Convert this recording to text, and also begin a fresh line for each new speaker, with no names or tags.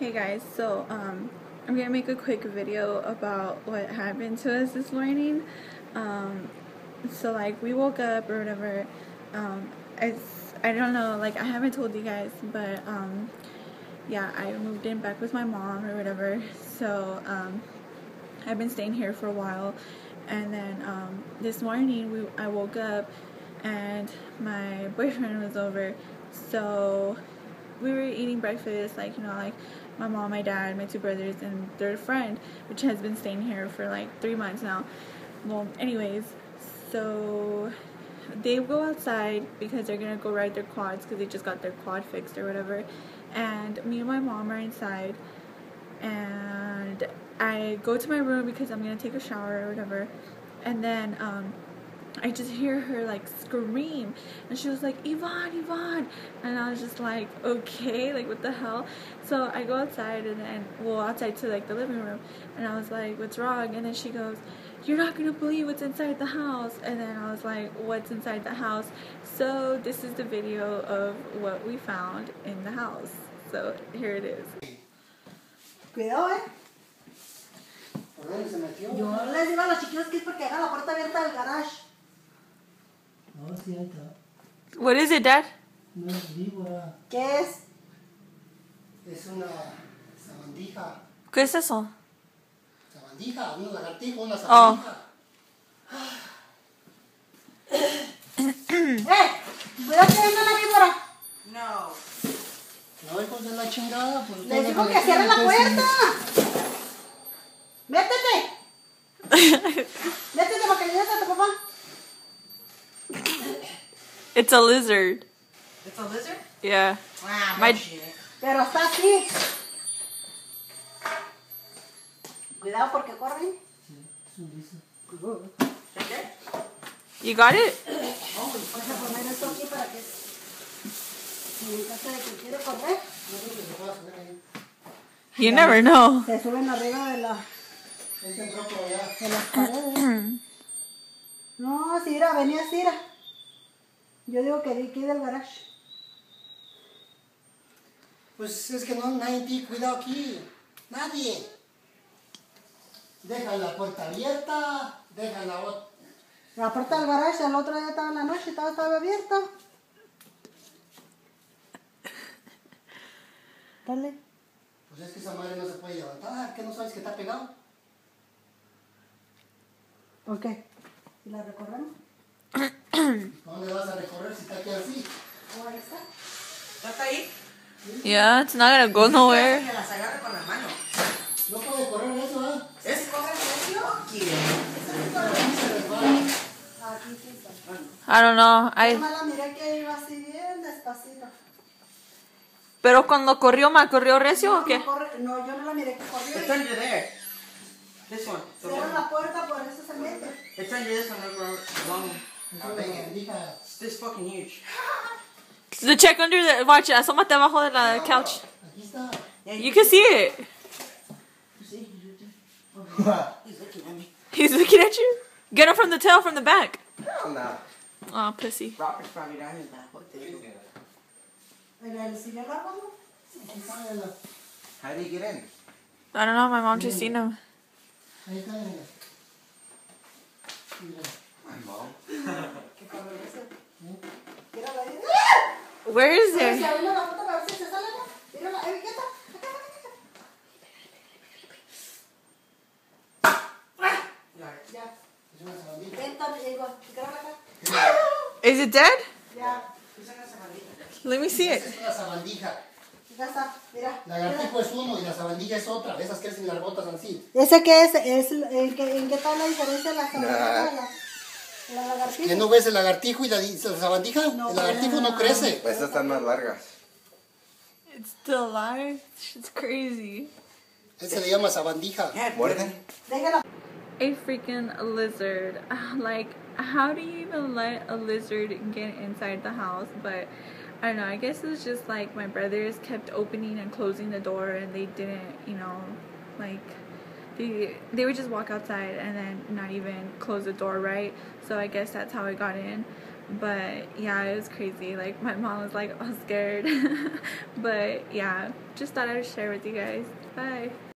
Hey guys, so um, I'm gonna make a quick video about what happened to us this morning. Um, so like we woke up or whatever. Um, it's I don't know, like I haven't told you guys, but um, yeah, I moved in back with my mom or whatever. So um, I've been staying here for a while, and then um, this morning we I woke up and my boyfriend was over, so eating breakfast, like, you know, like my mom, my dad, my two brothers, and their friend, which has been staying here for like three months now. Well, anyways, so they go outside because they're gonna go ride their quads because they just got their quad fixed or whatever. And me and my mom are inside, and I go to my room because I'm gonna take a shower or whatever. And then, um, I just hear her like scream. And she was like Yvonne Yvonne. And I was just like okay like what the hell? So I go outside and then well outside to like the living room. And I was like what's wrong? And then she goes you're not gonna believe what's inside the house. And then I was like what's inside the house? So this is the video of what we found in the house. So here it is.
Cuidado, eh.
¿Por dónde se metió?
Yo les digo a los chiquillos que es porque haga la puerta abierta del garage.
No, sí, ahí está.
What is it dad
No es
¿Qué es?
Es una sabandija.
¿qué es eso?
Sabandija, un lagartijo, una
Oh.
sabandija.
¡Eh! Cuidado que venga la víbora.
No.
No, hijos de la chingada. Pues
Les digo que cierren la puerta. Métete. Métete para que le digas a tu papá.
It's a lizard
It's a lizard?
yeah
Wow,
My-.
Pero está así. Cuidado porque corren.
You got it
Vamos a poner esto aquí para que. En caso de que quiera correr,
decir que se pueda subir ahí.
you never know
se suben arriba la,
Este entró por
de las paredes. No, si era, venía así, era. Yo digo que de aquí del garage.
Pues es que no nadie cuidado aquí. Nadie. Deja la puerta abierta. Deja la otra.
La puerta del garage el otro día estaba en la noche, estaba, estaba abierta. Dale.
Pues es que esa madre no se puede levantar. ¿Qué no sabes que está pegado?
¿Por qué? ¿Y la recorremos?
¿Dónde vas a recorrer si está aquí así?
¿Cómo está?
¿No está ahí?
yeah it's not gonna go nowhere
Que las agarre con la mano.
No puede correr eso, ¿eh?
¿Es coger el precio?
Aquí se resbala.
Aquí sí está.
I don't know I pero cuando corrió ma corrió recio o
No,
qué
no corre- no, yo no la miré que
It's
corrió.
under there. This one.
Cierra la puerta, por eso se mete.
It's under this one. Look where long.
Es
How
una
big it is. this fucking huge.
the check under the watch asómate abajo de la couch
Aquí está.
Yeah,
you can see it
You? He's looking at me.
he's looking at you get him from the tail from the back
Hell no.
oh pussy
Robert's probably down his back. What the hell?
En el sillón largo, ¿no?
Aquí está. mira.
How do you get in?
I don't know my mom just seen him Where is it? Is it dead?
Yeah.
Let me see it.
Es uno y la sabandija es otra. Esas crecen
¿Ese qué es? ¿En qué está la diferencia de? La, la lagartija?
¿Que no ves el lagartijo y la, di- la sabandija?
No,
el lagartijo no crece.
Estas están más largas.
it's still alive it's crazy
Ese le llama sabandija.
Yeah,
¿Muerden?
Déjala.
a freaking lizard. Like, how do you even let a lizard get inside the house? But I don't know. I guess it's just like my brothers kept opening and closing the door, and they didn't, you know, like they would just walk outside and then not even close the door right? So i guess that's how i got in. But yeah it was crazy. Like my mom was like all scared. But yeah just thought i would share with you guys. Bye.